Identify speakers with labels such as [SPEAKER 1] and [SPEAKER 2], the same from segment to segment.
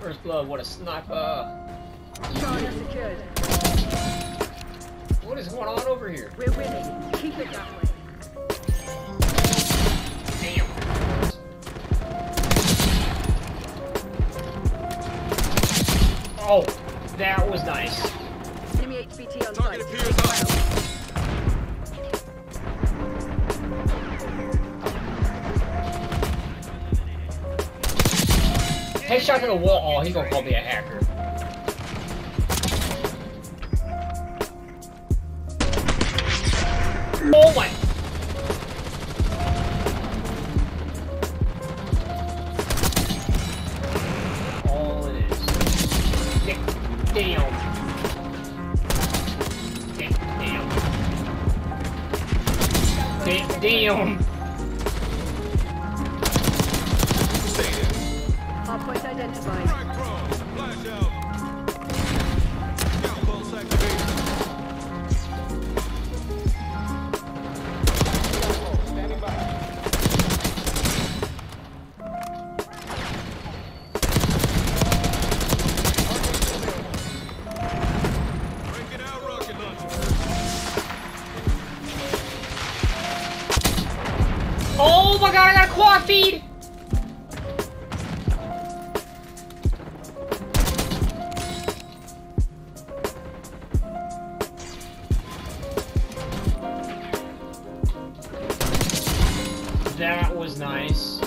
[SPEAKER 1] First blood, what a sniper.
[SPEAKER 2] Charlie secured.
[SPEAKER 1] What is going on over here?
[SPEAKER 2] We're winning. Keep it that way.
[SPEAKER 1] Damn. Oh, that was nice.
[SPEAKER 2] Enemy HBT on
[SPEAKER 3] Target
[SPEAKER 2] site.
[SPEAKER 3] appears up.
[SPEAKER 1] Headshot to the wall. Oh, he gonna call me a hacker. Oh my! All it is. Da- Damn. Da- Damn. Da- Damn.
[SPEAKER 3] Rocket launcher.
[SPEAKER 1] Oh my god, I got a quad feed! That was nice.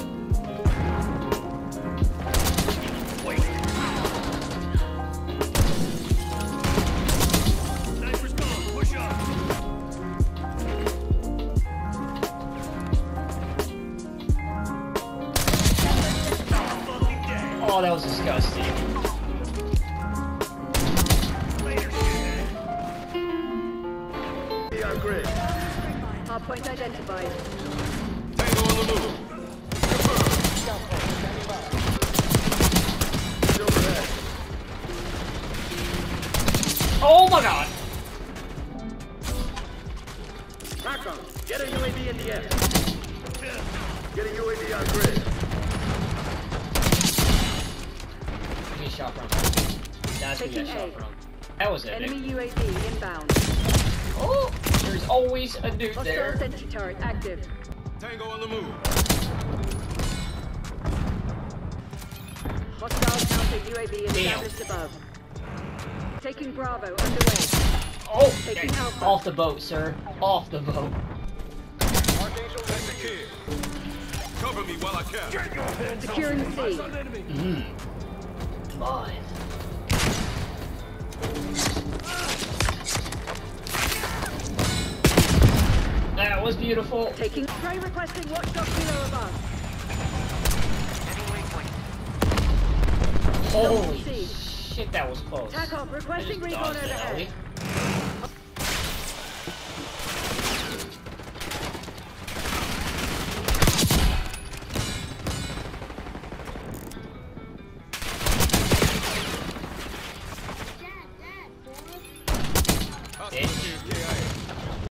[SPEAKER 1] Oh, that was disgusting.
[SPEAKER 3] Yeah, grid.
[SPEAKER 2] Hardpoint identified.
[SPEAKER 1] Oh my god!
[SPEAKER 4] Rackham, get a UAV in the air. Get a UAV on grid.
[SPEAKER 1] He shot from. That's who
[SPEAKER 2] Taking
[SPEAKER 1] got shot
[SPEAKER 2] A.
[SPEAKER 1] from. That was epic.
[SPEAKER 2] Enemy UAV inbound.
[SPEAKER 1] Oh, there's always a dude
[SPEAKER 2] Hostile
[SPEAKER 1] there.
[SPEAKER 2] sentry turret active.
[SPEAKER 3] Tango on the move.
[SPEAKER 2] Hostile counter UAV
[SPEAKER 1] Damn.
[SPEAKER 2] established above. Taking Bravo underway.
[SPEAKER 1] Oh,
[SPEAKER 2] Taking
[SPEAKER 1] okay.
[SPEAKER 2] Alpha.
[SPEAKER 1] off the boat, sir. Off the boat.
[SPEAKER 3] Archangel, that's the kid. Cover me while I can.
[SPEAKER 2] Securing C.
[SPEAKER 1] Mmm. Live. That was beautiful.
[SPEAKER 2] Taking requesting watchdog below above.
[SPEAKER 1] Holy shit, that was close.
[SPEAKER 2] Tack off requesting recon overhead.